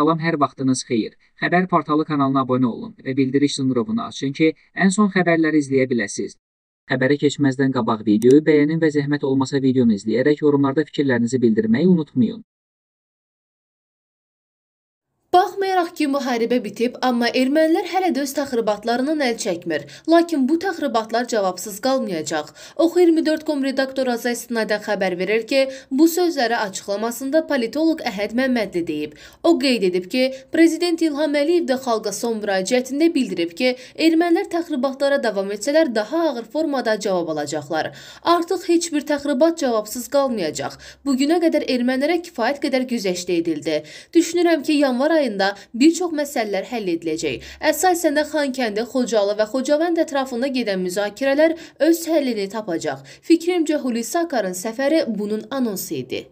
Salam, hər vaxtınız xeyir. Xəbər portalı kanalına abunə olun və bildiriş zınqrovunu açın ki, ən son xəbərləri izləyə biləsiniz. Xəbərə keçməzdən qabaq videoyu bəyənin və zəhmət olmasa videonu izləyərək yorumlarda fikirlərinizi bildirməyi unutmayın. Baxmayaraq ki, müharibə bitib, amma ermənilər hələ də öz təxribatlarından əl çəkmir. Lakin bu təxribatlar cavabsız qalmayacaq. Oxu24.com redaktoru Azay istinadən xəbər verir ki, bu sözləri açıqlamasında politoloq Əhəd Məmmədli deyib. O qeyd edib ki, Prezident İlham Əliyev də xalqa son müraciətində bildirib ki, ermənilər təxribatlara davam etsələr daha ağır formada cavab alacaqlar. Artıq heç bir təxribat cavabsız qalmayacaq. Bugünə qədər ermənilərə kifayət qədər güzəştə edildi. Düşünürəm ki, yanvar ayında bir çox məsələlər həll ediləcək. Əsasən də Xankəndi, Xocalı və Xocavənd ətrafında gedən müzakirələr öz həllini tapacaq. Fikrimcə Hulusi Akarın səfəri bunun anonsu idi.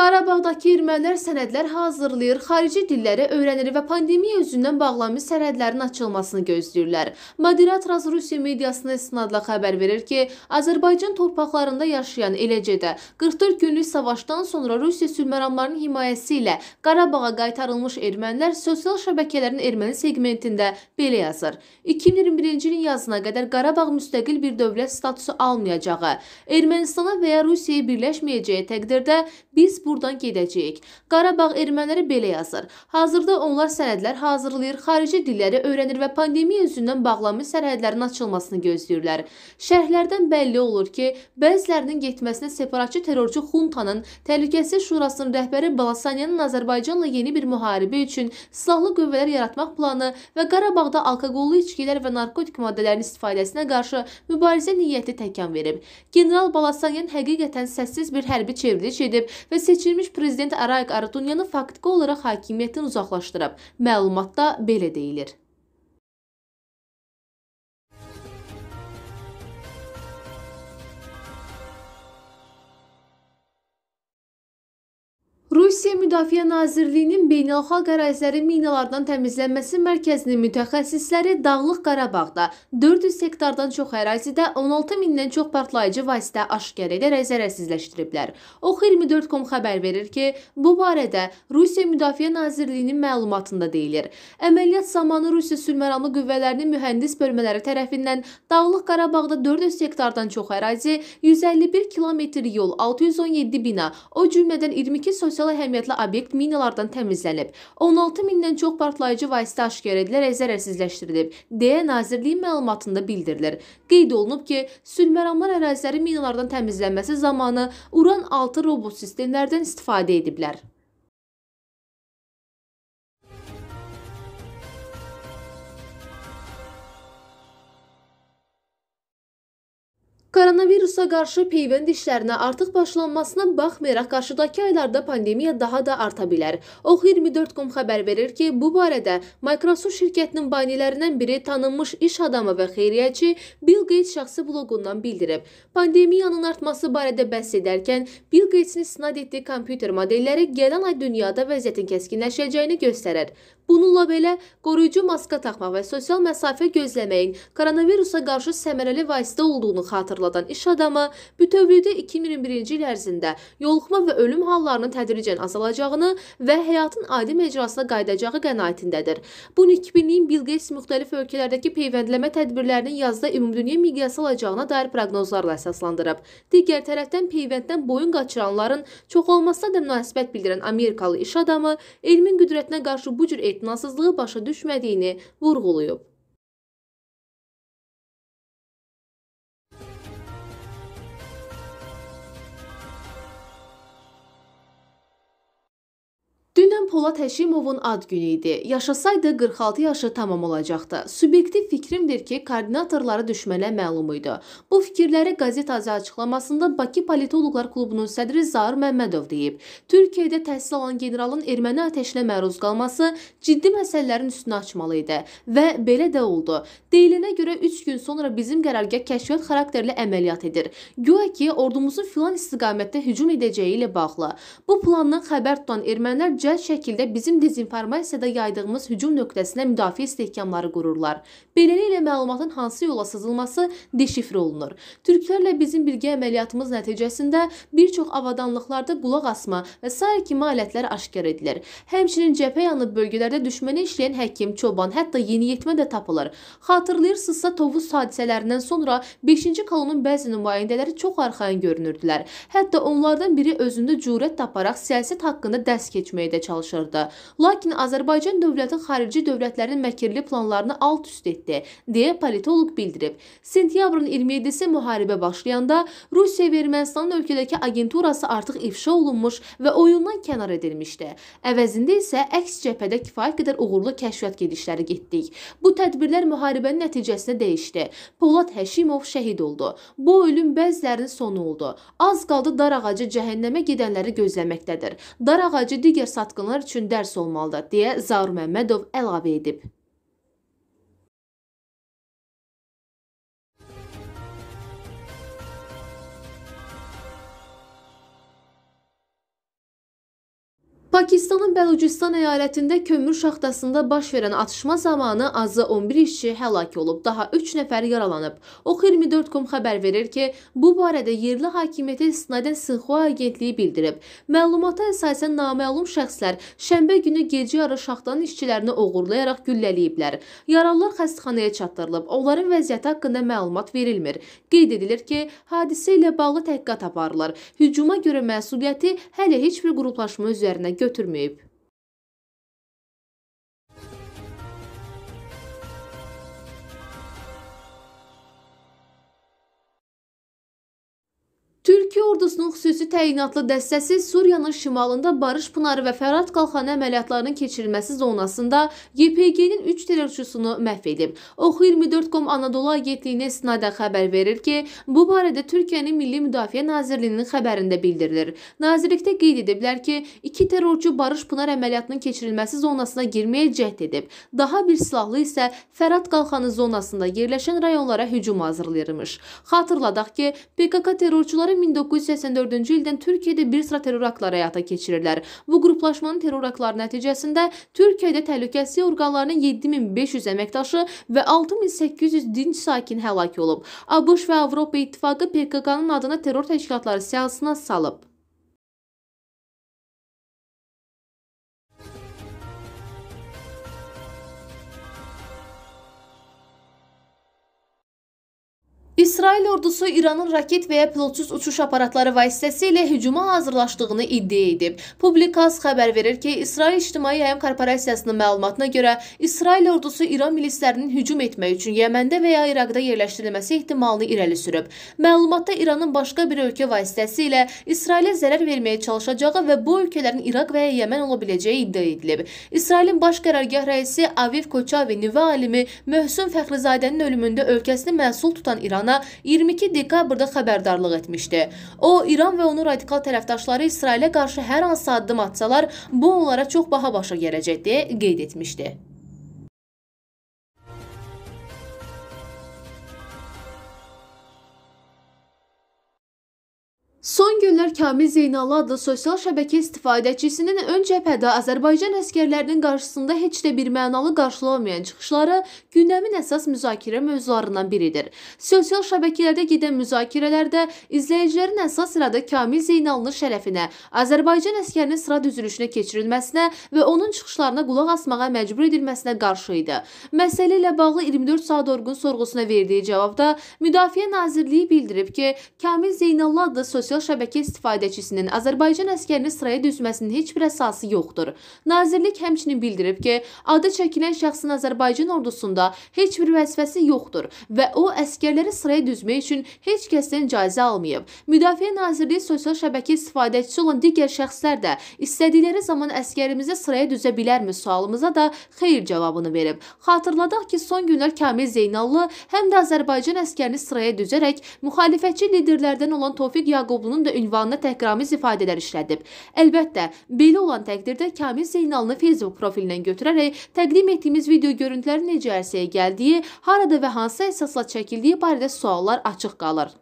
Qarabağdakı ermənilər sənədlər hazırlayır, xarici dilləri öyrənir və pandemiya üzündən bağlanmış sərhədlərin açılmasını gözləyirlər. Moderat Raz Rusiya mediasına istinadla xəbər verir ki, Azərbaycan torpaqlarında yaşayan, eləcə də 44 günlük savaşdan sonra Rusiya sülhməramlarının himayəsi ilə Qarabağa qaytarılmış ermənilər sosial şəbəkələrin erməni segmentində belə yazır. 2021-ci ilin yazına qədər Qarabağ müstəqil bir dövlət statusu almayacağı, Ermənistana və ya Rusiyaya birləşməyəcəyi təqdirdə biz bu buradan gedəcəyik. Qarabağ erməniləri belə yazır. Hazırda onlar sənədlər hazırlayır, xarici dilləri öyrənir və pandemiya üzündən bağlanmış sərhədlərin açılmasını gözləyirlər. Şərhlərdən bəlli olur ki, bəzilərinin getməsinə separatçı terrorçu xuntanın Təhlükəsizlik Şurasının rəhbəri Balasanyanın Azərbaycanla yeni bir müharibə üçün silahlı qüvvələr yaratmaq planı və Qarabağda alkoqollu içkilər və narkotik maddələrin istifadəsinə qarşı mübarizə niyyəti təkan verib. General Balasanyan həqiqətən səssiz bir hərbi çevriliş edib və seçilmiş prezident Arayik Arutunyanı faktiki olaraq hakimiyyətdən uzaqlaşdırıb. Məlumatda belə deyilir. Rusiya Müdafiə Nazirliyinin beynəlxalq ərazilərin minalardan təmizlənməsi mərkəzinin mütəxəssisləri Dağlıq Qarabağda 400 hektardan çox ərazidə 16 mindən çox partlayıcı vasitə aşkar edərək zərərsizləşdiriblər. Ox24.com xəbər verir ki, bu barədə Rusiya Müdafiə Nazirliyinin məlumatında deyilir. Əməliyyat zamanı Rusiya sülhməramlı qüvvələrinin mühəndis bölmələri tərəfindən Dağlıq Qarabağda 400 hektardan çox ərazi, 151 kilometr yol, 617 bina, o cümlədən 22 sosial sosial əhəmiyyətli obyekt minalardan təmizlənib. 16 mindən çox partlayıcı vasitə aşkar edilərək zərərsizləşdirilib, deyə Nazirliyin məlumatında bildirilir. Qeyd olunub ki, sülhməramlar əraziləri minalardan təmizlənməsi zamanı Uran-6 robot sistemlərdən istifadə ediblər. Koronavirusa qarşı peyvənd işlərinə artıq başlanmasına baxmayaraq qarşıdakı aylarda pandemiya daha da arta bilər. Ox24.com xəbər verir ki, bu barədə Microsoft şirkətinin banilərindən biri tanınmış iş adamı və xeyriyyəçi Bill Gates şəxsi bloqundan bildirib. Pandemiyanın artması barədə bəhs edərkən Bill Gatesin istinad etdiyi kompüter modelləri gələn ay dünyada vəziyyətin kəskinləşəcəyini göstərir. Bununla belə qoruyucu maska taxmaq və sosial məsafə gözləməyin koronavirusa qarşı səmərəli vasitə olduğunu xatırladan iş adamı bütövlükdə 2021-ci il ərzində yoluxma və ölüm hallarının tədricən azalacağını və həyatın adi məcrasına qayıdacağı qənaətindədir. Bu nikbinliyin Bill Gates müxtəlif ölkələrdəki peyvəndləmə tədbirlərinin yazda ümumdünya miqyası alacağına dair proqnozlarla əsaslandırıb. Digər tərəfdən peyvənddən boyun qaçıranların çox olmasına da münasibət bildirən Amerikalı iş adamı elmin qüdrətinə qarşı bu cür etnilər etinasızlığı başa düşmədiyini vurğulayıb. Polad Həşimovun ad günü idi. Yaşasaydı 46 yaşı tamam olacaqdı. Subyektiv fikrimdir ki, koordinatorları düşmənə məlum idi. Bu fikirləri Qazet Azə açıqlamasında Bakı Politoloqlar Klubunun sədri Zaur Məmmədov deyib. Türkiyədə təhsil alan generalın erməni atəşinə məruz qalması ciddi məsələlərin üstünü açmalı idi və belə də oldu. Deyilənə görə 3 gün sonra bizim qərargah kəşfiyyat xarakterli əməliyyat edir. Güya ki, ordumuzun filan istiqamətdə hücum edəcəyi ilə bağlı. Bu plandan xəbər tutan ermənilər cəld şəkildə şəkildə bizim dezinformasiyada yaydığımız hücum nöqtəsinə müdafiə istehkamları qururlar. Beləliklə məlumatın hansı yola sızılması deşifr olunur. Türklərlə bizim birgə əməliyyatımız nəticəsində bir çox avadanlıqlarda qulaq asma və sair kimi alətlər aşkar edilir. Həmçinin cəbhə yanı bölgələrdə düşmənə işləyən həkim, çoban, hətta yeniyetmə də tapılır. Xatırlayırsınızsa Tovuz hadisələrindən sonra 5-ci kolonun bəzi nümayəndələri çox arxayın görünürdülər. Hətta onlardan biri özündə cürət taparaq siyasət haqqında dərs keçməyə də çalışırdı. Lakin Azərbaycan dövləti xarici dövlətlərin məkirli planlarını alt-üst etdi, deyə politoloq bildirib. Sentyabrın 27-si müharibə başlayanda Rusiya və Ermənistanın ölkədəki agenturası artıq ifşa olunmuş və oyundan kənar edilmişdi. Əvəzində isə əks cəbhədə kifayət qədər uğurlu kəşfiyyat gedişləri getdik. Bu tədbirlər müharibənin nəticəsində dəyişdi. Polad Həşimov şəhid oldu. Bu ölüm bəzilərinin sonu oldu. Az qaldı dar ağacı cəhənnəmə gedənləri gözləməkdədir. Dar ağacı digər satqınlar üçün dərs olmalıdır, deyə Zaur Məmmədov əlavə edib. Pakistanın Bəlucistan əyalətində kömür şaxtasında baş verən atışma zamanı azı 11 işçi həlak olub, daha 3 nəfər yaralanıb. Ox24.com xəbər verir ki, bu barədə yerli hakimiyyətə istinadən Sinxua agentliyi bildirib. Məlumata əsasən naməlum şəxslər şənbə günü gecə yarı şaxtanın işçilərini oğurlayaraq güllələyiblər. Yaralılar xəstəxanaya çatdırılıb, onların vəziyyəti haqqında məlumat verilmir. Qeyd edilir ki, hadisə ilə bağlı təhqiqat aparılır. Hücuma görə məsuliyyəti hələ heç bir qruplaşma üzərinə götürməyib. Ordusunun xüsusi təyinatlı dəstəsi Suriyanın şimalında Barış Pınarı və Fərat Qalxanı əməliyyatlarının keçirilməsi zonasında YPG-nin 3 terrorçusunu məhv edib. Oxu24.com Anadolu agentliyinə istinadən xəbər verir ki, bu barədə Türkiyənin Milli Müdafiə Nazirliyinin xəbərində bildirilir. Nazirlikdə qeyd ediblər ki, iki terrorçu Barış Pınar əməliyyatının keçirilməsi zonasına girməyə cəhd edib. Daha bir silahlı isə Fərat Qalxanı zonasında yerləşən rayonlara hücum hazırlayırmış. Xatırladaq ki, PKK terrorçuları Onları 1984-cü ildən Türkiyədə bir sıra terror aktları həyata keçirirlər. Bu qruplaşmanın terror aktları nəticəsində Türkiyədə təhlükəsizlik orqanlarının 7500 əməkdaşı və 6800 dinc sakin həlak olub. ABŞ və Avropa İttifaqı PKK-nın adına terror təşkilatları siyahısına salıb. İsrail ordusu İranın raket və ya pilotsuz uçuş aparatları vasitəsilə hücuma hazırlaşdığını iddia edib. Publikas xəbər verir ki, İsrail İctimai Yayım Korporasiyasının məlumatına görə İsrail ordusu İran milislərinin hücum etmək üçün Yəməndə və ya İraqda yerləşdirilməsi ehtimalını irəli sürüb. Məlumatda İranın başqa bir ölkə vasitəsilə İsrailə zərər verməyə çalışacağı və bu ölkələrin İraq və ya Yəmən ola biləcəyi iddia edilib. İsrailin baş qərargah rəisi Aviv Koçavi nüvə alimi Möhsün Fəxrizadənin ölümündə ölkəsini məsul tutan İrana İrana 22 dekabrda xəbərdarlıq etmişdi. O, İran və onun radikal tərəfdaşları İsrailə qarşı hər hansı addım atsalar, bu onlara çox baha başa gələcək deyə qeyd etmişdi. Son günlər Kamil Zeynallı adlı sosial şəbəkə istifadəçisinin ön cəbhədə Azərbaycan əskərlərinin qarşısında heç də bir mənalı qarşılanmayan çıxışları gündəmin əsas müzakirə mövzularından biridir. Sosial şəbəkələrdə gedən müzakirələrdə izləyicilərin əsas sırada Kamil Zeynallının şərəfinə, Azərbaycan əskərinin sıra düzülüşünə keçirilməsinə və onun çıxışlarına qulaq asmağa məcbur edilməsinə qarşı idi. Məsələ ilə bağlı 24 saat orqun sorğusuna verdiyi cavabda Müdafiə Nazirliyi bildirib ki, Kamil Zeynallı adlı sosial sosial şəbəkə istifadəçisinin Azərbaycan əskərini sıraya düzməsinin heç bir əsası yoxdur. Nazirlik həmçinin bildirib ki, adı çəkilən şəxsin Azərbaycan ordusunda heç bir vəzifəsi yoxdur və o əskərləri sıraya düzmək üçün heç kəsdən icazə almayıb. Müdafiə Nazirliyi sosial şəbəkə istifadəçisi olan digər şəxslər də istədikləri zaman əskərimizi sıraya düzə bilərmi sualımıza da xeyir cavabını verib. Xatırladaq ki, son günlər Kamil Zeynallı həm də Azərbaycan əskərini sıraya düzərək müxalifətçi liderlərdən olan Tofiq Yaqub Yaqubunun da ünvanına təhqiramiz ifadələr işlədib. Əlbəttə, belə olan təqdirdə Kamil Zeynalını Facebook profilindən götürərək təqdim etdiyimiz video görüntülərin necə ərsəyə gəldiyi, harada və hansı əsasla çəkildiyi barədə suallar açıq qalır.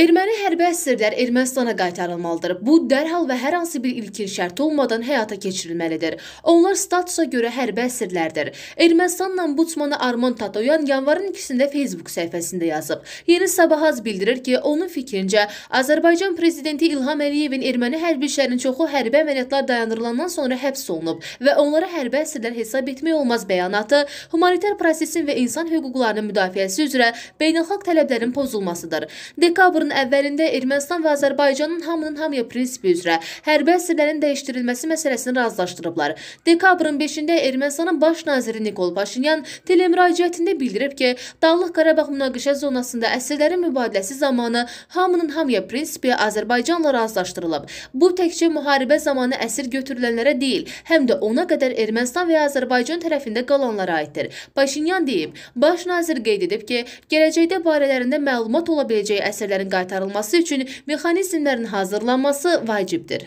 Erməni hərbi əsirlər Ermənistana qaytarılmalıdır. Bu dərhal və hər hansı bir ilkin şərt olmadan həyata keçirilməlidir. Onlar statusa görə hərbi əsirlərdir. Ermənistanla Buçmanı Armand Tatoyan yanvarın 2-sində Facebook səhifəsində yazıb. Yeni Sabahaz bildirir ki, onun fikrincə Azərbaycan prezidenti İlham Əliyevin erməni hərbiçilərinin çoxu hərbi əməliyyatlar dayandırılandan sonra həbs olunub və onlara hərbi əsirlər hesab etmək olmaz bəyanatı humanitar prosesin və insan hüquqlarının müdafiəsi üzrə beynəlxalq tələblərin pozulmasıdır. Dekabr Noyabrın əvvəlində Ermənistan və Azərbaycanın hamının hamıya prinsipi üzrə hərbi əsirlərin dəyişdirilməsi məsələsini razılaşdırıblar. Dekabrın 5-də Ermənistanın baş naziri Nikol Paşinyan telemüraciətində bildirib ki, Dağlıq Qarabağ münaqişə zonasında əsirlərin mübadiləsi zamanı hamının hamıya prinsipi Azərbaycanla razılaşdırılıb. Bu təkcə müharibə zamanı əsir götürülənlərə deyil, həm də ona qədər Ermənistan və Azərbaycan tərəfində qalanlara aiddir. Paşinyan deyib, baş nazir qeyd edib ki, gələcəkdə barələrində məlumat ola biləcəyi əsirlərin qaytarılması üçün mexanizmlərin hazırlanması vacibdir.